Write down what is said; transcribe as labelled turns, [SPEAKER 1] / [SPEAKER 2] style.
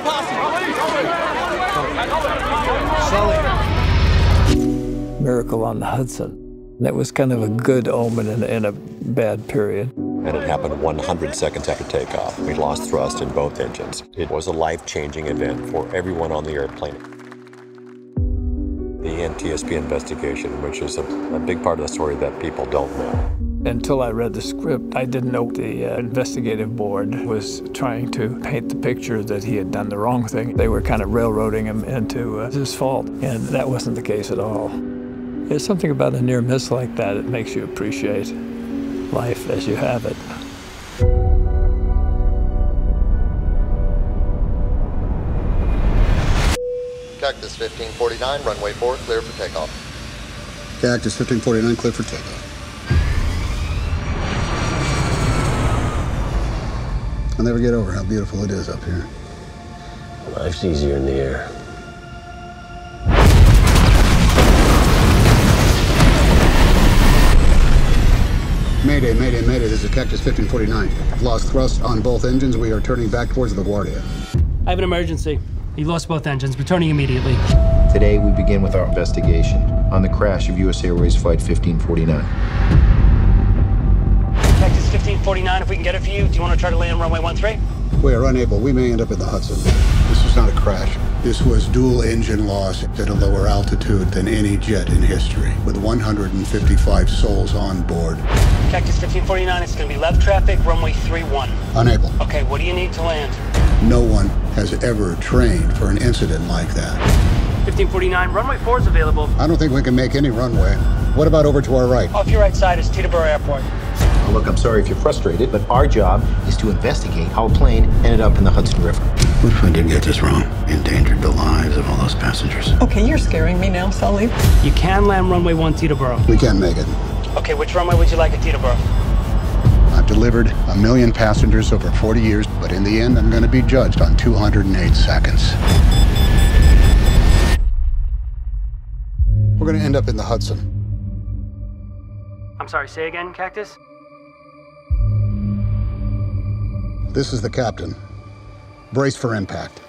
[SPEAKER 1] Posse.
[SPEAKER 2] Miracle on the Hudson. That was kind of a good omen in, in a bad period.
[SPEAKER 3] And it happened 100 seconds after takeoff. We lost thrust in both engines. It was a life-changing event for everyone on the airplane. The NTSB investigation, which is a, a big part of the story that people don't know.
[SPEAKER 2] Until I read the script, I didn't know the uh, investigative board was trying to paint the picture that he had done the wrong thing. They were kind of railroading him into uh, his fault, and that wasn't the case at all. There's something about a near miss like that that makes you appreciate life as you have it.
[SPEAKER 4] Cactus 1549, runway 4, clear for takeoff.
[SPEAKER 5] Cactus 1549, clear for takeoff. I'll never get over how beautiful it is up here.
[SPEAKER 6] Life's easier in the air.
[SPEAKER 5] Mayday, mayday, mayday. This is Cactus 1549. Lost thrust on both engines. We are turning back towards the LaGuardia.
[SPEAKER 7] I have an emergency. He lost both engines. Returning immediately.
[SPEAKER 8] Today, we begin with our investigation on the crash of U.S. Airways Flight 1549.
[SPEAKER 7] Cactus 1549, if we can get it for you, do you want to try to land runway 13?
[SPEAKER 5] We are unable. We may end up in the Hudson. This was not a crash. This was dual engine loss at a lower altitude than any jet in history, with 155 souls on board.
[SPEAKER 7] Cactus 1549, it's going to be left traffic, runway 31.
[SPEAKER 5] Unable.
[SPEAKER 7] Okay, what do you need to land?
[SPEAKER 5] No one has ever trained for an incident like that.
[SPEAKER 7] 1549, runway 4 is available.
[SPEAKER 5] I don't think we can make any runway. What about over to our right?
[SPEAKER 7] Off your right side is Teterboro Airport.
[SPEAKER 8] Now, look, I'm sorry if you're frustrated, but our job is to investigate how a plane ended up in the Hudson River.
[SPEAKER 5] What if I did get this wrong? Endangered the lives of all those passengers.
[SPEAKER 9] Okay, you're scaring me now, Sully.
[SPEAKER 7] You can land runway 1 Teterboro.
[SPEAKER 5] We can't make it.
[SPEAKER 7] Okay, which runway would you like at Teterboro?
[SPEAKER 5] I've delivered a million passengers over 40 years, but in the end, I'm going to be judged on 208 seconds. We're going to end up in the Hudson.
[SPEAKER 7] I'm sorry, say again, Cactus?
[SPEAKER 5] This is the captain. Brace for impact.